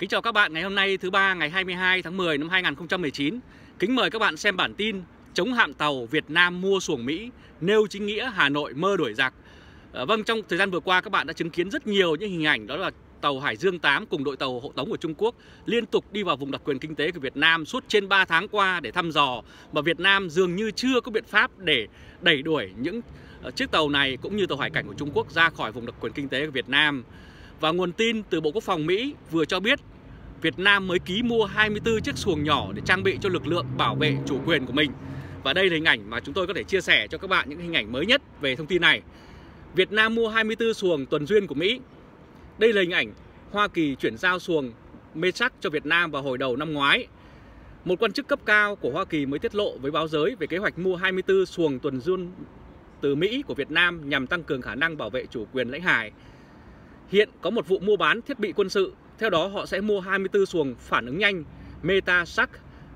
Kính chào các bạn ngày hôm nay thứ ba ngày 22 tháng 10 năm 2019. Kính mời các bạn xem bản tin chống hạm tàu Việt Nam mua xuồng Mỹ, nêu chính nghĩa Hà Nội mơ đuổi giặc. À, vâng, trong thời gian vừa qua các bạn đã chứng kiến rất nhiều những hình ảnh đó là tàu Hải Dương 8 cùng đội tàu hộ tống của Trung Quốc liên tục đi vào vùng đặc quyền kinh tế của Việt Nam suốt trên 3 tháng qua để thăm dò mà Việt Nam dường như chưa có biện pháp để đẩy đuổi những ờ, chiếc tàu này cũng như tàu hải cảnh của Trung Quốc ra khỏi vùng đặc quyền kinh tế của Việt Nam. Và nguồn tin từ Bộ Quốc phòng Mỹ vừa cho biết Việt Nam mới ký mua 24 chiếc xuồng nhỏ để trang bị cho lực lượng bảo vệ chủ quyền của mình. Và đây là hình ảnh mà chúng tôi có thể chia sẻ cho các bạn những hình ảnh mới nhất về thông tin này. Việt Nam mua 24 xuồng tuần duyên của Mỹ. Đây là hình ảnh Hoa Kỳ chuyển giao xuồng Mechak cho Việt Nam vào hồi đầu năm ngoái. Một quan chức cấp cao của Hoa Kỳ mới tiết lộ với báo giới về kế hoạch mua 24 xuồng tuần duyên từ Mỹ của Việt Nam nhằm tăng cường khả năng bảo vệ chủ quyền lãnh hải. Hiện có một vụ mua bán thiết bị quân sự, theo đó họ sẽ mua 24 xuồng phản ứng nhanh Meta Shark,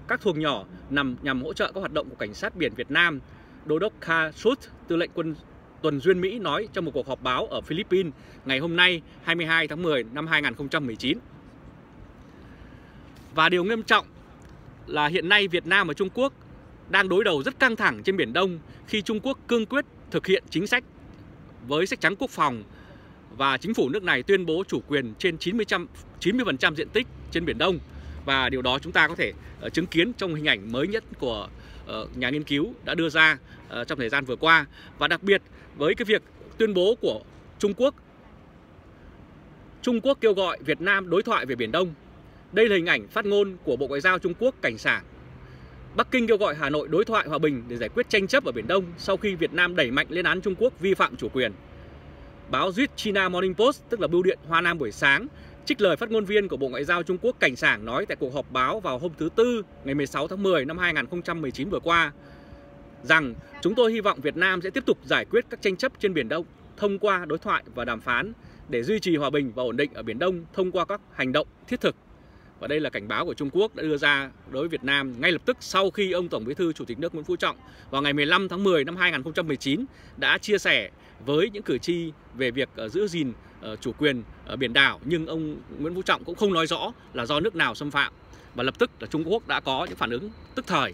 các xuồng nhỏ nằm nhằm hỗ trợ các hoạt động của cảnh sát biển Việt Nam. Đô đốc Kha Sut, tư lệnh quân Tuần Duyên Mỹ nói trong một cuộc họp báo ở Philippines ngày hôm nay 22 tháng 10 năm 2019. Và điều nghiêm trọng là hiện nay Việt Nam và Trung Quốc đang đối đầu rất căng thẳng trên Biển Đông khi Trung Quốc cương quyết thực hiện chính sách với sách trắng quốc phòng và chính phủ nước này tuyên bố chủ quyền trên 90%, 90% diện tích trên Biển Đông và điều đó chúng ta có thể ờ, chứng kiến trong hình ảnh mới nhất của ờ, nhà nghiên cứu đã đưa ra ờ, trong thời gian vừa qua và đặc biệt với cái việc tuyên bố của Trung Quốc Trung Quốc kêu gọi Việt Nam đối thoại về Biển Đông. Đây là hình ảnh phát ngôn của Bộ Ngoại giao Trung Quốc cảnh sảng. Bắc Kinh kêu gọi Hà Nội đối thoại hòa bình để giải quyết tranh chấp ở Biển Đông sau khi Việt Nam đẩy mạnh lên án Trung Quốc vi phạm chủ quyền. Báo Duyết China Morning Post, tức là bưu điện Hoa Nam buổi sáng, trích lời phát ngôn viên của Bộ Ngoại giao Trung Quốc cảnh sảng nói tại cuộc họp báo vào hôm thứ Tư, ngày 16 tháng 10 năm 2019 vừa qua, rằng chúng tôi hy vọng Việt Nam sẽ tiếp tục giải quyết các tranh chấp trên Biển Đông thông qua đối thoại và đàm phán để duy trì hòa bình và ổn định ở Biển Đông thông qua các hành động thiết thực. Và đây là cảnh báo của Trung Quốc đã đưa ra đối với Việt Nam ngay lập tức sau khi ông Tổng Bí thư Chủ tịch nước Nguyễn Phú Trọng vào ngày 15 tháng 10 năm 2019 đã chia sẻ với những cử tri về việc ờ, giữ gìn ờ, chủ quyền biển đảo nhưng ông Nguyễn Phú Trọng cũng không nói rõ là do nước nào xâm phạm và lập tức là Trung Quốc đã có những phản ứng tức thời.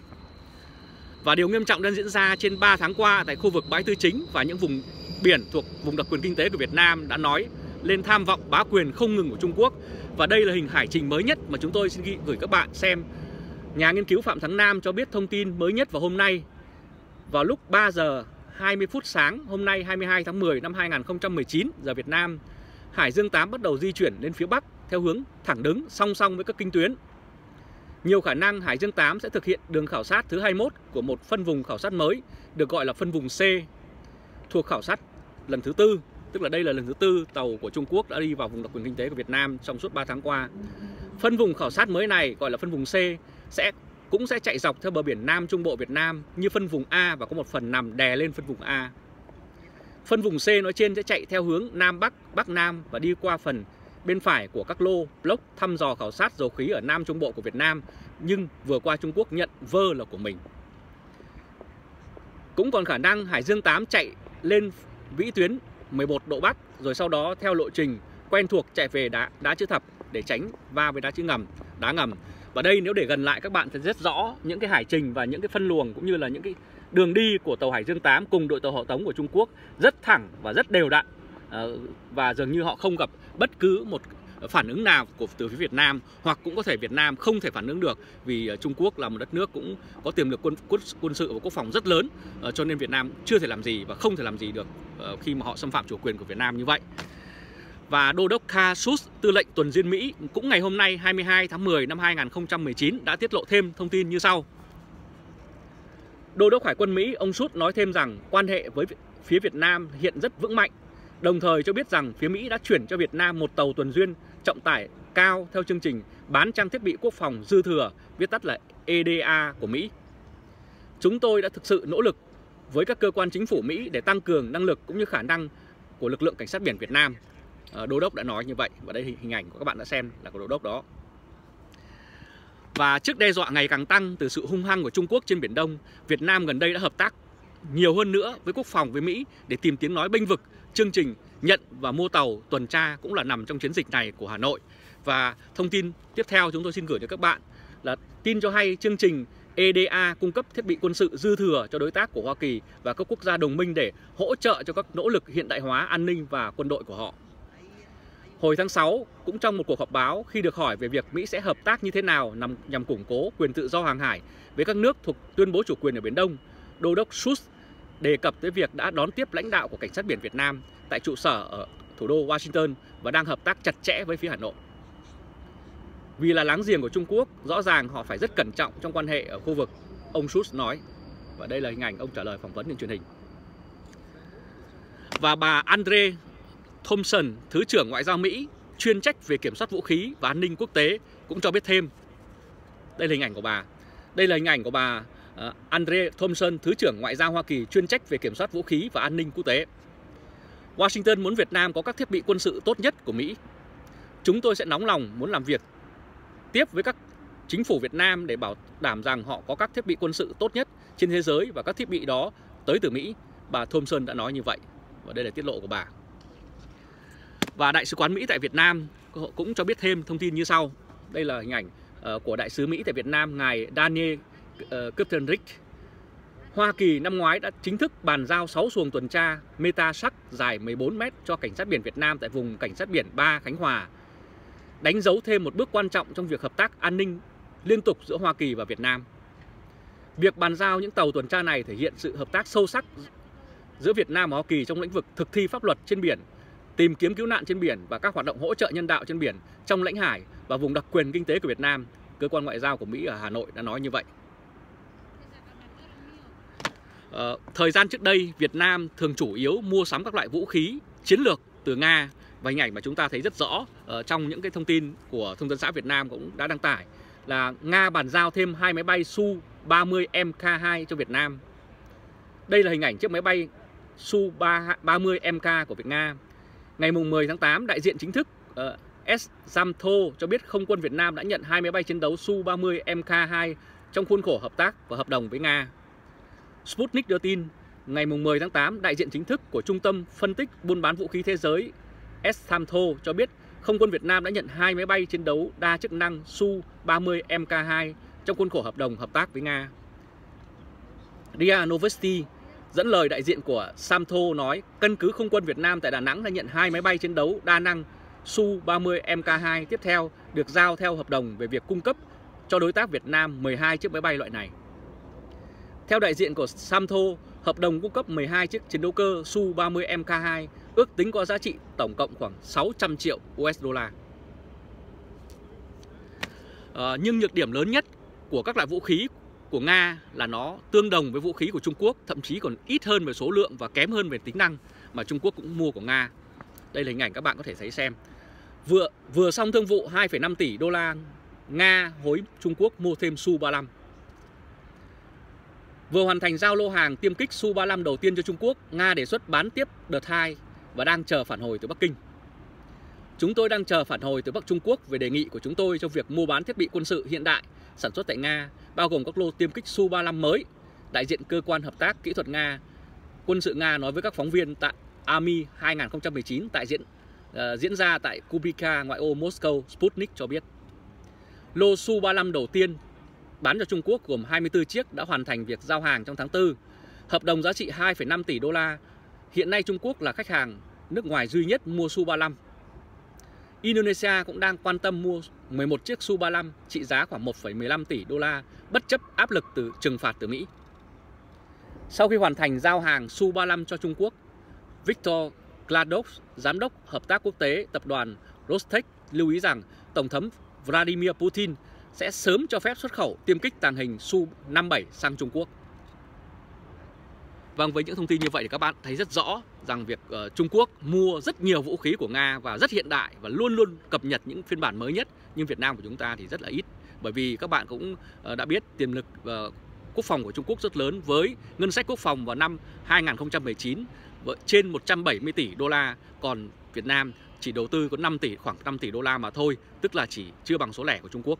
Và điều nghiêm trọng đang diễn ra trên 3 tháng qua tại khu vực bãi tư chính và những vùng biển thuộc vùng đặc quyền kinh tế của Việt Nam đã nói lên tham vọng bá quyền không ngừng của Trung Quốc và đây là hình hải trình mới nhất mà chúng tôi xin gửi các bạn xem. Nhà nghiên cứu Phạm Thắng Nam cho biết thông tin mới nhất vào hôm nay vào lúc 3 giờ 20 phút sáng hôm nay 22 tháng 10 năm 2019 giờ Việt Nam, Hải Dương 8 bắt đầu di chuyển lên phía Bắc theo hướng thẳng đứng, song song với các kinh tuyến. Nhiều khả năng Hải Dương 8 sẽ thực hiện đường khảo sát thứ 21 của một phân vùng khảo sát mới, được gọi là phân vùng C, thuộc khảo sát lần thứ tư, tức là đây là lần thứ tư tàu của Trung Quốc đã đi vào vùng đặc quyền kinh tế của Việt Nam trong suốt 3 tháng qua. Phân vùng khảo sát mới này gọi là phân vùng C, sẽ, cũng sẽ chạy dọc theo bờ biển Nam Trung Bộ Việt Nam như phân vùng A và có một phần nằm đè lên phân vùng A. Phân vùng C nói trên sẽ chạy theo hướng Nam Bắc, Bắc Nam và đi qua phần bên phải của các lô block thăm dò khảo sát dầu khí ở Nam Trung Bộ của Việt Nam nhưng vừa qua Trung Quốc nhận vơ là của mình. Cũng còn khả năng Hải Dương 8 chạy lên vĩ tuyến 11 độ Bắc rồi sau đó theo lộ trình quen thuộc chạy về đá đá chữ thập để tránh va với đá chữ ngầm, đá ngầm. Và đây nếu để gần lại các bạn sẽ rất rõ những cái hải trình và những cái phân luồng cũng như là những cái đường đi của tàu Hải Dương 8 cùng đội tàu hộ tống của Trung Quốc rất thẳng và rất đều đặn ờ, và dường như họ không gặp bất cứ một phản ứng nào của từ phía Việt Nam hoặc cũng có thể Việt Nam không thể phản ứng được vì ờ, Trung Quốc là một đất nước cũng có tiềm lực quân quân, quân sự và quốc phòng rất lớn ờ, cho nên Việt Nam chưa thể làm gì và không thể làm gì được khi mà họ xâm phạm chủ quyền của Việt Nam như vậy. Và Đô đốc Kha Sus, tư lệnh tuần duyên Mỹ cũng ngày hôm nay 22 tháng 10 năm 2019 đã tiết lộ thêm thông tin như sau. Đô đốc Hải quân Mỹ ông Sút nói thêm rằng quan hệ với phía Việt Nam hiện rất vững mạnh, đồng thời cho biết rằng phía Mỹ đã chuyển cho Việt Nam một tàu tuần duyên trọng tải cao theo chương trình bán trang thiết bị quốc phòng dư thừa, viết tắt là EDA của Mỹ. Chúng tôi đã thực sự nỗ lực với các cơ quan chính phủ Mỹ để tăng cường năng lực cũng như khả năng của lực lượng cảnh sát biển Việt Nam Ờ, đô đốc đã nói như vậy và đây hình ảnh của các bạn đã xem là của đô đốc đó và trước đe dọa ngày càng tăng từ sự hung hăng của Trung Quốc trên Biển Đông, Việt Nam gần đây đã hợp tác nhiều hơn nữa với quốc phòng với Mỹ để tìm tiếng nói bênh vực chương trình nhận và mua tàu tuần tra cũng là nằm trong chiến dịch này của Hà Nội. Và thông tin tiếp theo chúng tôi xin gửi đến các bạn là tin cho hay chương trình EDA cung cấp thiết bị quân sự dư thừa cho đối tác của Hoa Kỳ và các quốc gia đồng minh để hỗ trợ cho các nỗ lực hiện đại hóa an ninh và quân đội của họ. Hồi tháng 6, cũng trong một cuộc họp báo khi được hỏi về việc Mỹ sẽ hợp tác như thế nào nhằm, nhằm củng cố quyền tự do hàng hải với các nước thuộc tuyên bố chủ quyền ở Biển Đông, Đô đốc Schultz đề cập tới việc đã đón tiếp lãnh đạo của Cảnh sát biển Việt Nam tại trụ sở ở thủ đô Washington và đang hợp tác chặt chẽ với phía Hà Nội. Vì là láng giềng của Trung Quốc, rõ ràng họ phải rất cẩn trọng trong quan hệ ở khu vực, ông Schultz nói. Và đây là hình ảnh ông trả lời phỏng vấn trên truyền hình. Và bà Andre Thompson, Thứ trưởng Ngoại giao Mỹ, chuyên trách về kiểm soát vũ khí và an ninh quốc tế cũng cho biết thêm. Đây là hình ảnh của bà. Đây là hình ảnh của bà ờ, uh, Andre Thompson, Thứ trưởng Ngoại giao Hoa Kỳ chuyên trách về kiểm soát vũ khí và an ninh quốc tế. Washington muốn Việt Nam có các thiết bị quân sự tốt nhất của Mỹ. Chúng tôi sẽ nóng lòng muốn làm việc tiếp với các chính phủ Việt Nam để bảo đảm rằng họ có các thiết bị quân sự tốt nhất trên thế giới và các thiết bị đó tới từ Mỹ. Bà Thompson đã nói như vậy và đây là tiết lộ của bà. Và Đại sứ quán Mỹ tại Việt Nam cũng cho biết thêm thông tin như sau. Đây là hình ảnh ờ, của Đại sứ Mỹ tại Việt Nam, ngài Daniel ờ, uh, Kuptenrich. Hoa Kỳ năm ngoái đã chính thức bàn giao 6 xuồng tuần tra Meta sắc dài 14 m cho Cảnh sát biển Việt Nam tại vùng Cảnh sát biển 3 Khánh Hòa đánh dấu thêm một bước quan trọng trong việc hợp tác an ninh liên tục giữa Hoa Kỳ và Việt Nam. Việc bàn giao những tàu tuần tra này thể hiện sự hợp tác sâu sắc giữa Việt Nam và Hoa Kỳ trong lĩnh vực thực thi pháp luật trên biển, tìm kiếm cứu nạn trên biển và các hoạt động hỗ trợ nhân đạo trên biển trong lãnh hải và vùng đặc quyền kinh tế của Việt Nam. Cơ quan ngoại giao của Mỹ ở Hà Nội đã nói như vậy. Ờ, thời gian trước đây, Việt Nam thường chủ yếu mua sắm các loại vũ khí chiến lược từ Nga và hình ảnh mà chúng ta thấy rất rõ uh, trong những cái thông tin của thông tấn xã Việt Nam cũng đã đăng tải là Nga bàn giao thêm hai máy bay Su-30 MK2 cho Việt Nam. Đây là hình ảnh chiếc máy bay Su-30 MK của Việt Nga. Ngày 10 tháng 8, đại diện chính thức uh, S. Samtho cho biết không quân Việt Nam đã nhận hai máy bay chiến đấu Su-30 MK2 trong khuôn khổ hợp tác và hợp đồng với Nga. Sputnik đưa tin, ngày 10 tháng 8, đại diện chính thức của Trung tâm Phân tích Buôn bán Vũ khí Thế giới S-Samtho cho biết không quân Việt Nam đã nhận hai máy bay chiến đấu đa chức năng Su-30 MK2 trong khuôn khổ hợp đồng hợp tác với Nga. RIA Novosti dẫn lời đại diện của Samtho nói căn cứ không quân Việt Nam tại Đà Nẵng đã nhận hai máy bay chiến đấu đa năng Su-30 MK2 tiếp theo được giao theo hợp đồng về việc cung cấp cho đối tác Việt Nam 12 chiếc máy bay loại này. Theo đại diện của Samtho, hợp đồng cung cấp 12 chiếc chiến đấu cơ Su-30 MK2 ước tính có giá trị tổng cộng khoảng 600 triệu USD. À, ờ, nhưng nhược điểm lớn nhất của các loại vũ khí của Nga là nó tương đồng với vũ khí của Trung Quốc, thậm chí còn ít hơn về số lượng và kém hơn về tính năng mà Trung Quốc cũng mua của Nga. Đây là hình ảnh các bạn có thể thấy xem. Vừa vừa xong thương vụ 2,5 tỷ đô la, Nga hối Trung Quốc mua thêm Su-35. Vừa hoàn thành giao lô hàng tiêm kích Su-35 đầu tiên cho Trung Quốc, Nga đề xuất bán tiếp đợt 2 và đang chờ phản hồi từ Bắc Kinh. Chúng tôi đang chờ phản hồi từ Bắc Trung Quốc về đề nghị của chúng tôi trong việc mua bán thiết bị quân sự hiện đại sản xuất tại Nga, bao gồm các lô tiêm kích Su-35 mới. Đại diện cơ quan hợp tác kỹ thuật Nga, quân sự Nga nói với các phóng viên tại Army 2019 tại diễn uh, diễn ra tại Kubrika, ngoại ô Moscow, Sputnik cho biết. Lô Su-35 đầu tiên bán cho Trung Quốc gồm 24 chiếc đã hoàn thành việc giao hàng trong tháng 4. Hợp đồng giá trị 2,5 tỷ đô la Hiện nay Trung Quốc là khách hàng nước ngoài duy nhất mua Su-35. Indonesia cũng đang quan tâm mua 11 chiếc Su-35 trị giá khoảng 1,15 tỷ đô la bất chấp áp lực từ trừng phạt từ Mỹ. Sau khi hoàn thành giao hàng Su-35 cho Trung Quốc, Victor Gladok, giám đốc hợp tác quốc tế tập đoàn Rostec lưu ý rằng Tổng thống Vladimir Putin sẽ sớm cho phép xuất khẩu tiêm kích tàng hình Su-57 sang Trung Quốc. Vâng, với những thông tin như vậy thì các bạn thấy rất rõ rằng việc uh, Trung Quốc mua rất nhiều vũ khí của Nga và rất hiện đại và luôn luôn cập nhật những phiên bản mới nhất nhưng Việt Nam của chúng ta thì rất là ít. Bởi vì các bạn cũng uh, đã biết tiềm lực uh, quốc phòng của Trung Quốc rất lớn với ngân sách quốc phòng vào năm 2019 với trên 170 tỷ đô la còn Việt Nam chỉ đầu tư có 5 tỷ khoảng 5 tỷ đô la mà thôi tức là chỉ chưa bằng số lẻ của Trung Quốc.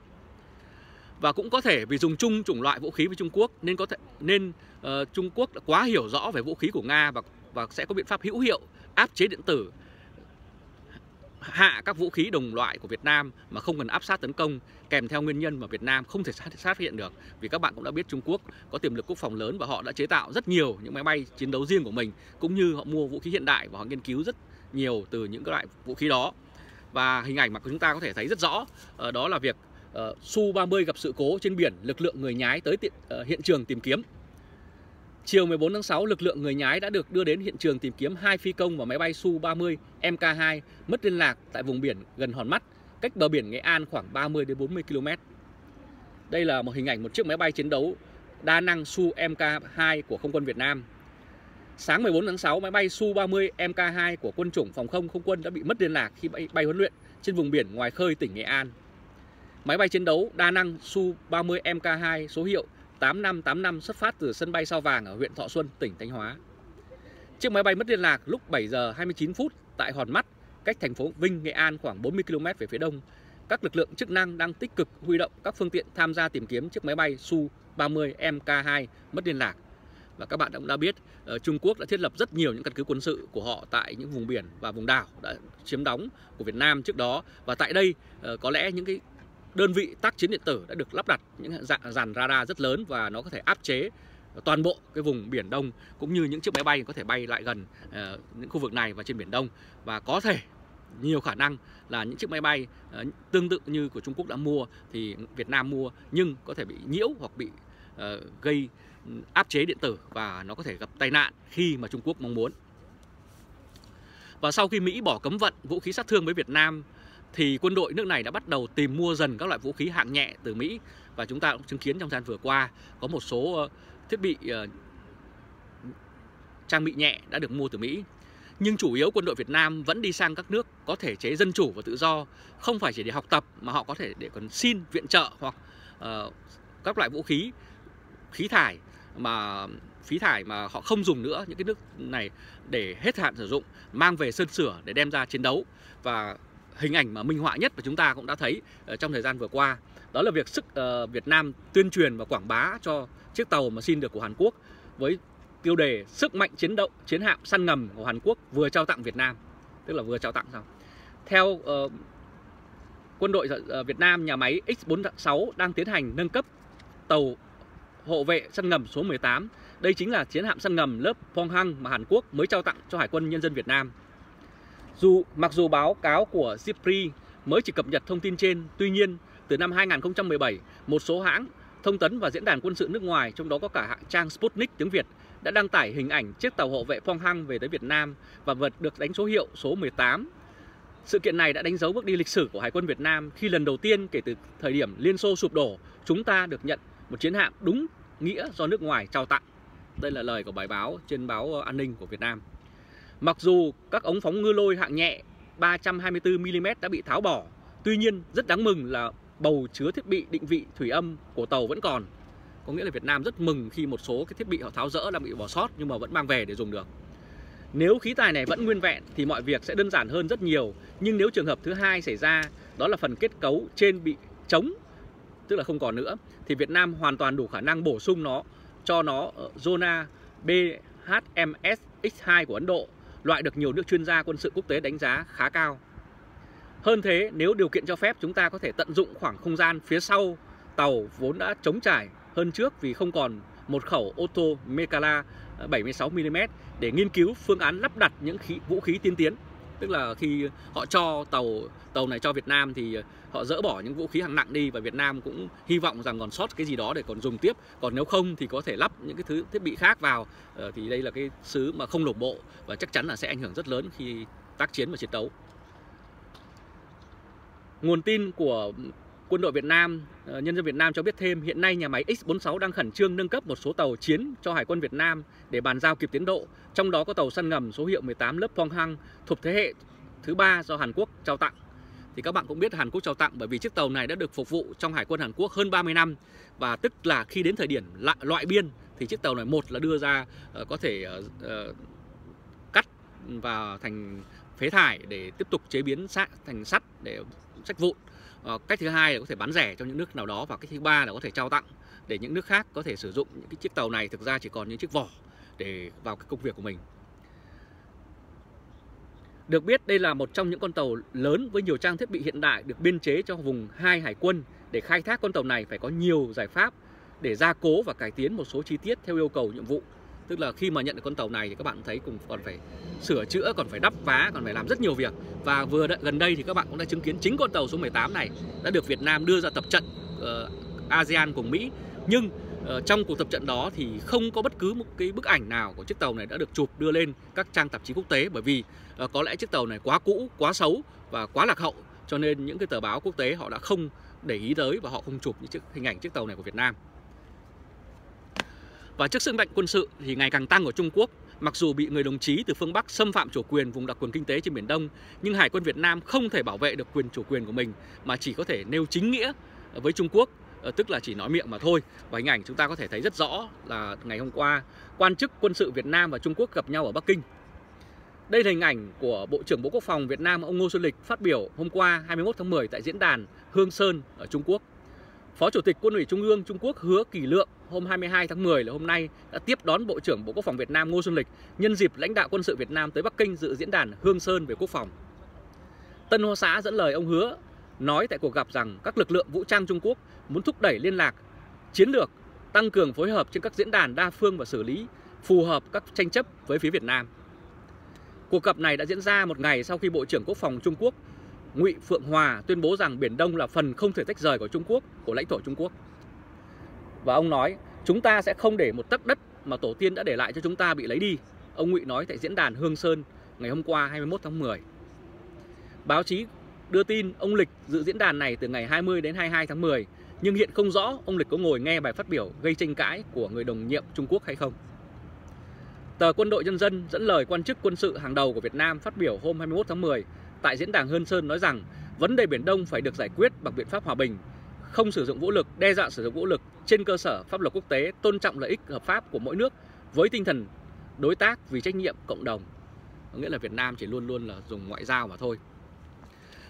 Và cũng có thể vì dùng chung chủng loại vũ khí với Trung Quốc nên có thể nên uh, Trung Quốc đã quá hiểu rõ về vũ khí của Nga và và sẽ có biện pháp hữu hiệu áp chế điện tử hạ các vũ khí đồng loại của Việt Nam mà không cần áp sát tấn công kèm theo nguyên nhân mà Việt Nam không thể sát, hiện được. Vì các bạn cũng đã biết Trung Quốc có tiềm lực quốc phòng lớn và họ đã chế tạo rất nhiều những máy bay chiến đấu riêng của mình cũng như họ mua vũ khí hiện đại và họ nghiên cứu rất nhiều từ những cái loại vũ khí đó. Và hình ảnh mà chúng ta có thể thấy rất rõ ờ, đó là việc ờ, Su-30 gặp sự cố trên biển lực lượng người nhái tới ờ, hiện trường tìm kiếm. Chiều 14 tháng 6, lực lượng người nhái đã được đưa đến hiện trường tìm kiếm hai phi công và máy bay Su-30 Mk2 mất liên lạc tại vùng biển gần Hòn Mắt, cách bờ biển Nghệ An khoảng 30 đến 40 km. Đây là một hình ảnh một chiếc máy bay chiến đấu đa năng Su Mk2 của không quân Việt Nam. Sáng 14 tháng 6, máy bay Su-30 Mk2 của quân chủng phòng không không quân đã bị mất liên lạc khi bay, bay huấn luyện trên vùng biển ngoài khơi tỉnh Nghệ An. Máy bay chiến đấu đa năng Su-30 Mk2 số hiệu 8585 xuất phát từ sân bay Sao Vàng ở huyện Thọ Xuân, tỉnh Thanh Hóa. Chiếc máy bay mất liên lạc lúc 7 giờ 29 phút tại Hòn Mắt, cách thành phố Vinh, Nghệ An khoảng 40 km về phía đông. Các lực lượng chức năng đang tích cực huy động các phương tiện tham gia tìm kiếm chiếc máy bay Su-30 Mk2 mất liên lạc. Và các bạn cũng đã biết, ờ, Trung Quốc đã thiết lập rất nhiều những căn cứ quân sự của họ tại những vùng biển và vùng đảo đã chiếm đóng của Việt Nam trước đó. Và tại đây ờ, có lẽ những cái đơn vị tác chiến điện tử đã được lắp đặt những dạng dàn radar rất lớn và nó có thể áp chế toàn bộ cái vùng biển Đông cũng như những chiếc máy bay có thể bay lại gần uh, những khu vực này và trên biển Đông và có thể nhiều khả năng là những chiếc máy bay uh, tương tự như của Trung Quốc đã mua thì Việt Nam mua nhưng có thể bị nhiễu hoặc bị uh, gây áp chế điện tử và nó có thể gặp tai nạn khi mà Trung Quốc mong muốn. Và sau khi Mỹ bỏ cấm vận vũ khí sát thương với Việt Nam thì quân đội nước này đã bắt đầu tìm mua dần các loại vũ khí hạng nhẹ từ Mỹ. Và chúng ta cũng chứng kiến trong thời gian vừa qua có một số ờ, thiết bị ờ, trang bị nhẹ đã được mua từ Mỹ. Nhưng chủ yếu quân đội Việt Nam vẫn đi sang các nước có thể chế dân chủ và tự do, không phải chỉ để học tập mà họ có thể để còn xin viện trợ hoặc uh, các loại vũ khí khí thải mà phí thải mà họ không dùng nữa những cái nước này để hết hạn sử dụng mang về sơn sửa để đem ra chiến đấu. Và hình ảnh mà minh họa nhất mà chúng ta cũng đã thấy ờ, trong thời gian vừa qua. Đó là việc sức uh, Việt Nam tuyên truyền và quảng bá cho chiếc tàu mà xin được của Hàn Quốc với tiêu đề sức mạnh chiến động chiến hạm săn ngầm của Hàn Quốc vừa trao tặng Việt Nam. Tức là vừa trao tặng xong. Theo uh, quân đội Việt Nam nhà máy X46 đang tiến hành nâng cấp tàu hộ vệ săn ngầm số 18 đây chính là chiến hạm săn ngầm lớp Phong Hăng mà Hàn Quốc mới trao tặng cho Hải quân Nhân dân Việt Nam dù mặc dù báo cáo của Zipri mới chỉ cập nhật thông tin trên, tuy nhiên từ năm 2017, một số hãng thông tấn và diễn đàn quân sự nước ngoài, trong đó có cả hãng trang Sputnik tiếng Việt, đã đăng tải hình ảnh chiếc tàu hộ vệ Phong Hăng về tới Việt Nam và vật được đánh số hiệu số 18. Sự kiện này đã đánh dấu bước đi lịch sử của Hải quân Việt Nam khi lần đầu tiên kể từ thời điểm Liên Xô sụp đổ, chúng ta được nhận một chiến hạm đúng nghĩa do nước ngoài trao tặng. Đây là lời của bài báo trên báo An ninh của Việt Nam. Mặc dù các ống phóng ngư lôi hạng nhẹ 324mm đã bị tháo bỏ, tuy nhiên rất đáng mừng là bầu chứa thiết bị định vị thủy âm của tàu vẫn còn. Có nghĩa là Việt Nam rất mừng khi một số cái thiết bị họ tháo rỡ đang bị bỏ sót nhưng mà vẫn mang về để dùng được. Nếu khí tài này vẫn nguyên vẹn thì mọi việc sẽ đơn giản hơn rất nhiều. Nhưng nếu trường hợp thứ hai xảy ra, đó là phần kết cấu trên bị trống, tức là không còn nữa, thì Việt Nam hoàn toàn đủ khả năng bổ sung nó cho nó ở zona BHMS X2 của Ấn Độ loại được nhiều nước chuyên gia quân sự quốc tế đánh giá khá cao. Hơn thế, nếu điều kiện cho phép chúng ta có thể tận dụng khoảng không gian phía sau tàu vốn đã trống trải hơn trước vì không còn một khẩu ô tô Mekala ờ, 76mm để nghiên cứu phương án lắp đặt những khí, vũ khí tiên tiến. Tức là khi họ cho tàu tàu này cho Việt Nam thì họ dỡ bỏ những vũ khí hạng nặng đi và Việt Nam cũng hy vọng rằng còn sót cái gì đó để còn dùng tiếp. Còn nếu không thì có thể lắp những cái thứ thiết bị khác vào. Ờ, thì đây là cái xứ mà không đồng bộ và chắc chắn là sẽ ảnh hưởng rất lớn khi tác chiến và chiến đấu. Nguồn tin của Quân đội Việt Nam, ờ, nhân dân Việt Nam cho biết thêm hiện nay nhà máy X46 đang khẩn trương nâng cấp một số tàu chiến cho Hải quân Việt Nam để bàn giao kịp tiến độ, trong đó có tàu săn ngầm số hiệu 18 lớp Phong Hăng thuộc thế hệ thứ ba do Hàn Quốc trao tặng. Thì các bạn cũng biết Hàn Quốc trao tặng bởi vì chiếc tàu này đã được phục vụ trong Hải quân Hàn Quốc hơn 30 năm. Và tức là khi đến thời điểm loại biên thì chiếc tàu này một là đưa ra ờ, có thể ờ, cắt vào thành phế thải để tiếp tục chế biến sắt thành sắt để sách vụn. Ờ, cách thứ hai là có thể bán rẻ cho những nước nào đó và cách thứ ba là có thể trao tặng để những nước khác có thể sử dụng những cái chiếc tàu này thực ra chỉ còn những chiếc vỏ để vào cái công việc của mình Được biết đây là một trong những con tàu lớn với nhiều trang thiết bị hiện đại được biên chế cho vùng 2 hải quân. Để khai thác con tàu này phải có nhiều giải pháp để gia cố và cải tiến một số chi tiết theo yêu cầu, nhiệm vụ. Tức là khi mà nhận được con tàu này thì các bạn thấy cũng còn phải sửa chữa, còn phải đắp vá, còn phải làm rất nhiều việc. Và vừa đợi, gần đây thì các bạn cũng đã chứng kiến chính con tàu số 18 này đã được Việt Nam đưa ra tập trận uh, ASEAN cùng Mỹ. Nhưng uh, trong cuộc tập trận đó thì không có bất cứ một cái bức ảnh nào của chiếc tàu này đã được chụp đưa lên các trang tạp chí quốc tế bởi vì uh, có lẽ chiếc tàu này quá cũ, quá xấu và quá lạc hậu cho nên những cái tờ báo quốc tế họ đã không để ý tới và họ không chụp những chiếc hình ảnh chiếc tàu này của Việt Nam. Và trước sức mạnh quân sự thì ngày càng tăng của Trung Quốc, mặc dù bị người đồng chí từ phương Bắc xâm phạm chủ quyền vùng đặc quyền kinh tế trên Biển Đông, nhưng Hải quân Việt Nam không thể bảo vệ được quyền chủ quyền của mình mà chỉ có thể nêu chính nghĩa với Trung Quốc ờ, tức là chỉ nói miệng mà thôi. Và hình ảnh chúng ta có thể thấy rất rõ là ngày hôm qua quan chức quân sự Việt Nam và Trung Quốc gặp nhau ở Bắc Kinh. Đây là hình ảnh của Bộ trưởng Bộ Quốc phòng Việt Nam ông Ngô Xuân Lịch phát biểu hôm qua 21 tháng 10 tại diễn đàn Hương Sơn ở Trung Quốc. Phó Chủ tịch Quân ủy Trung ương Trung Quốc Hứa Kỳ Lượng hôm 22 tháng 10 là hôm nay đã tiếp đón Bộ trưởng Bộ Quốc phòng Việt Nam Ngô Xuân Lịch nhân dịp lãnh đạo quân sự Việt Nam tới Bắc Kinh dự diễn đàn Hương Sơn về quốc phòng. Tân Hoa Xã dẫn lời ông Hứa nói tại cuộc gặp rằng các lực lượng vũ trang Trung Quốc muốn thúc đẩy liên lạc, chiến lược, tăng cường phối hợp trên các diễn đàn đa phương và xử lý phù hợp các tranh chấp với phía Việt Nam. Cuộc gặp này đã diễn ra một ngày sau khi Bộ trưởng Quốc phòng Trung Quốc Ngụy Phượng Hòa tuyên bố rằng Biển Đông là phần không thể tách rời của Trung Quốc, của lãnh thổ Trung Quốc. Và ông nói, chúng ta sẽ không để một tấc đất mà tổ tiên đã để lại cho chúng ta bị lấy đi. Ông Ngụy nói tại diễn đàn Hương Sơn ngày hôm qua 21 tháng 10. Báo chí đưa tin ông Lịch dự diễn đàn này từ ngày 20 đến 22 tháng 10, nhưng hiện không rõ ông Lịch có ngồi nghe bài phát biểu gây tranh cãi của người đồng nhiệm Trung Quốc hay không. Tờ Quân đội Nhân dân dẫn lời quan chức quân sự hàng đầu của Việt Nam phát biểu hôm 21 tháng 10 tại diễn đàn hơn Sơn nói rằng vấn đề Biển Đông phải được giải quyết bằng biện pháp hòa bình, không sử dụng vũ lực, đe dọa sử dụng vũ lực trên cơ sở pháp luật quốc tế, tôn trọng lợi ích hợp pháp của mỗi nước với tinh thần đối tác vì trách nhiệm cộng đồng. Có nghĩa là Việt Nam chỉ luôn luôn là dùng ngoại giao mà thôi.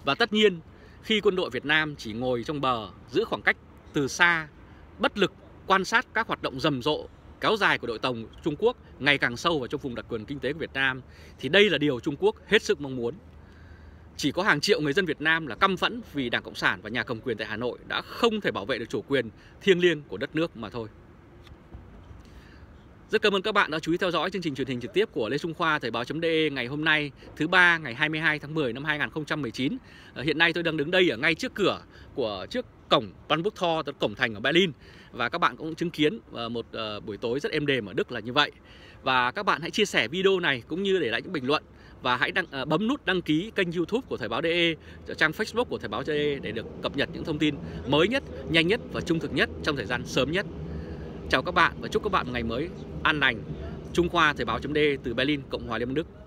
Và tất nhiên, khi quân đội Việt Nam chỉ ngồi trong bờ, giữ khoảng cách từ xa, bất lực quan sát các hoạt động rầm rộ kéo dài của đội tàu Trung Quốc ngày càng sâu vào trong vùng đặc quyền kinh tế của Việt Nam thì đây là điều Trung Quốc hết sức mong muốn. Chỉ có hàng triệu người dân Việt Nam là căm phẫn vì Đảng Cộng sản và nhà cầm quyền tại Hà Nội đã không thể bảo vệ được chủ quyền thiêng liêng của đất nước mà thôi. Rất cảm ơn các bạn đã chú ý theo dõi chương trình truyền hình trực tiếp của Lê Trung Khoa, Thời báo.de ngày hôm nay, thứ ba ngày 22 tháng 10 năm 2019. Ờ, hiện nay tôi đang đứng đây ở ngay trước cửa của, trước cổng Brandenburg tức cổng thành ở Berlin và các bạn cũng chứng kiến ờ, một ờ, buổi tối rất êm đềm ở Đức là như vậy. Và các bạn hãy chia sẻ video này cũng như để lại những bình luận và hãy đăng, uh, bấm nút đăng ký kênh YouTube của Thời báo DE, trang Facebook của Thời báo DE để được cập nhật những thông tin mới nhất, nhanh nhất và trung thực nhất trong thời gian sớm nhất. Chào các bạn và chúc các bạn một ngày mới an lành. Trung Khoa Thời báo.de từ Berlin, Cộng hòa Liên bang Đức.